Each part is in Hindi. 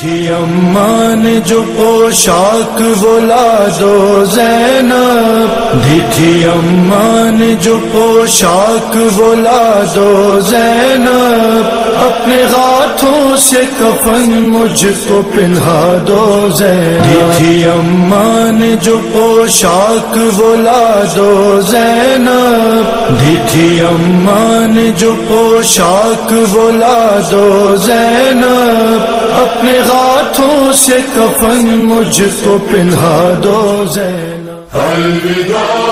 थी अम्मा ने जो पोशाक वो ला दो जैनब। दी थी अम्मा ने जो पोशाक वो ला दो जैनब। अपने हाथों से कफन मुझको पिन्हा दो जैनब। थी अम्मा ने जो पोशाक वो ला दो जैनब। दी थी अम्मा ने जो पोशाक वो ला दो जैनब। अपने से कफन मुझको पिन्हा दो जैना। अलविदा।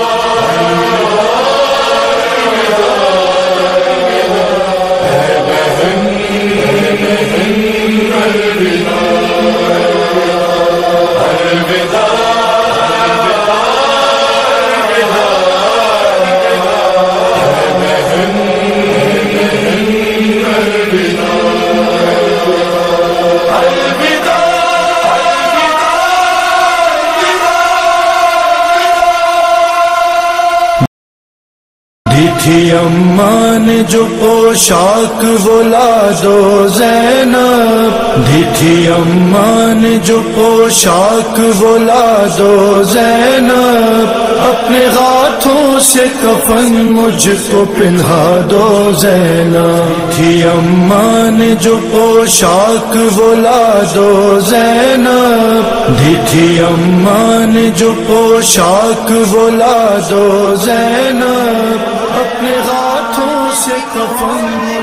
थी अम्मा ने जो पोशाक वो ला दो जैनब। दी थी अम्मा ने जो पोशाक वो ला दो जैनब। अपने हाथों से कफन मुझको पिन्हा दो जैनब। थी अम्मा ने जो पोशाक वो ला दो जैनब। थी अम्मा जो पोशाक वो ला दो जैनब। अपने हाथों से कफन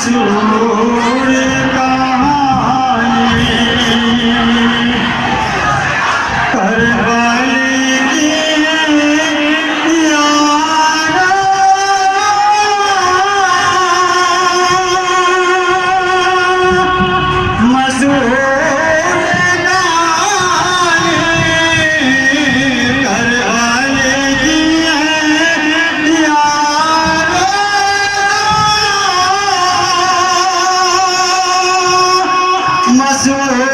Senhor. Rasul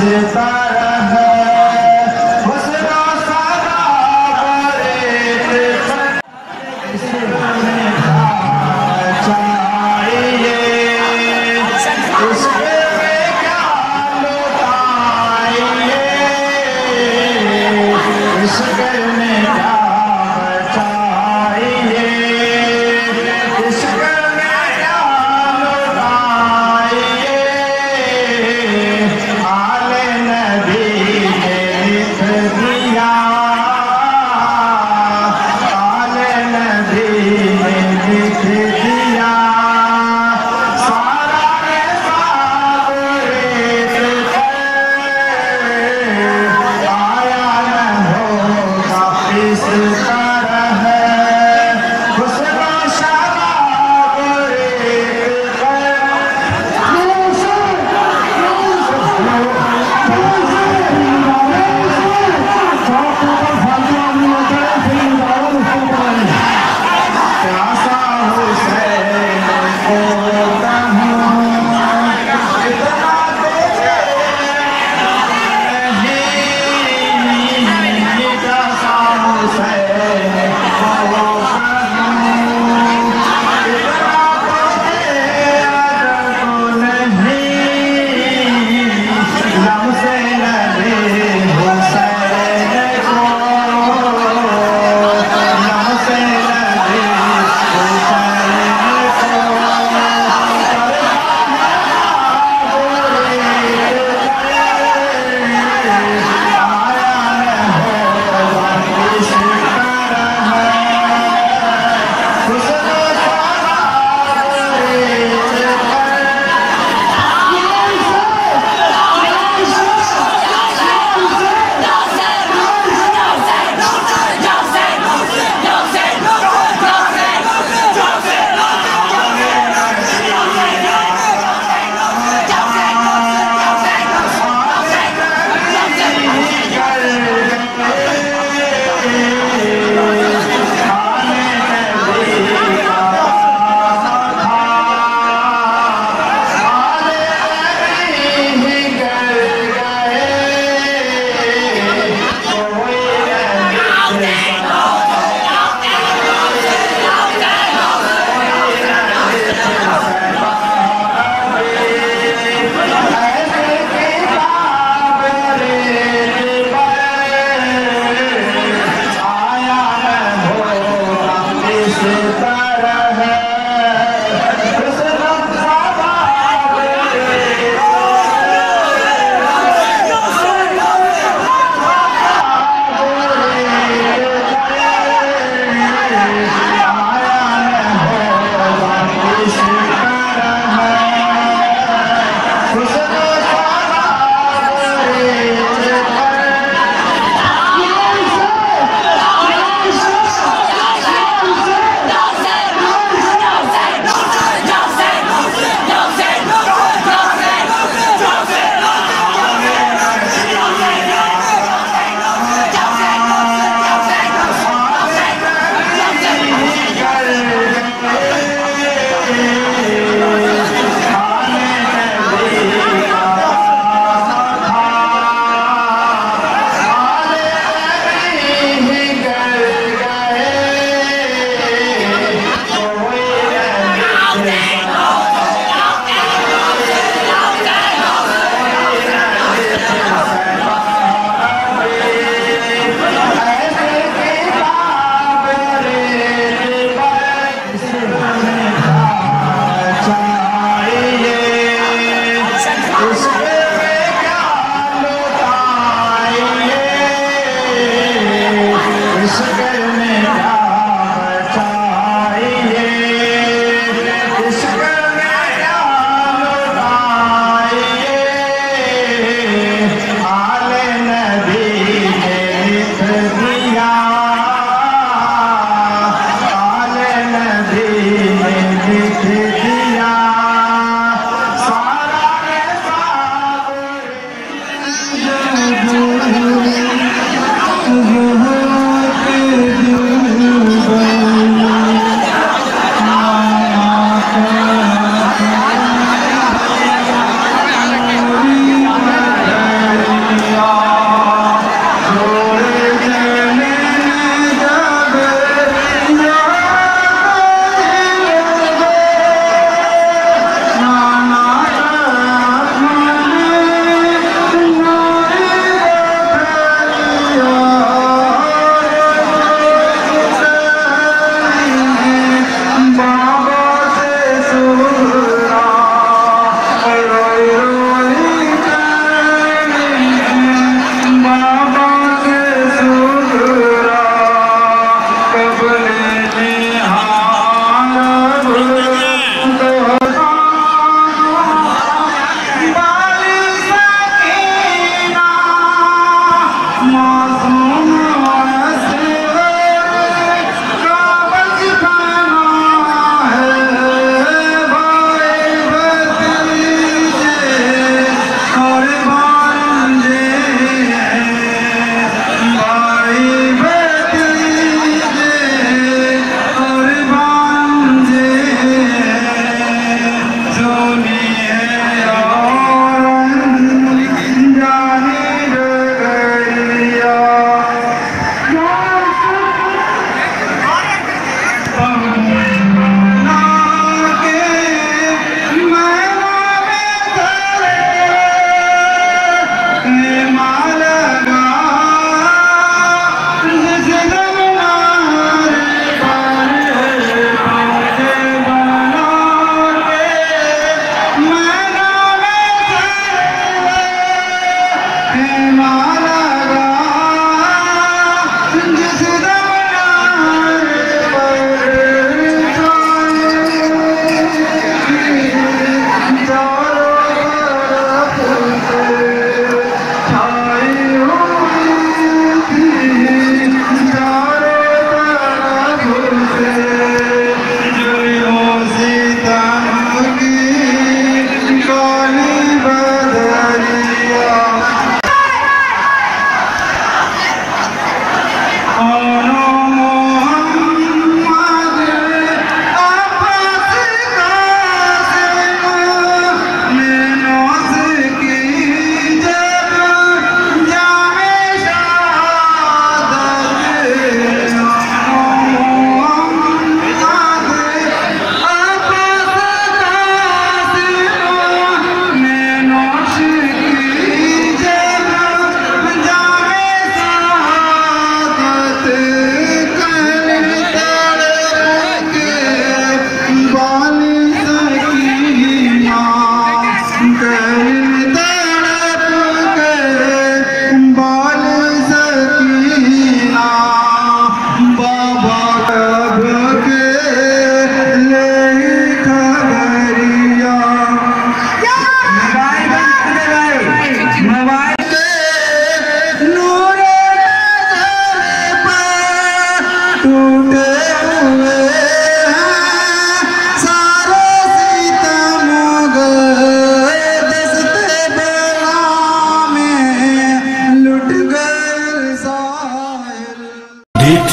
Goodbye.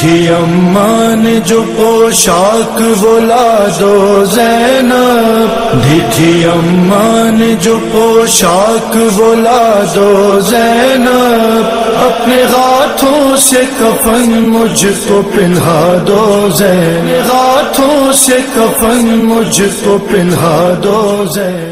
थी अम्मा ने जो पोशाक बोला दो जैनब। थी अम्मा ने जो पोशाक बोला दो जैनब। अपने हाथों से कफन मुझको पिन्हा दो जैन। हाथों से कफन मुझको पिन्हा दो जैन।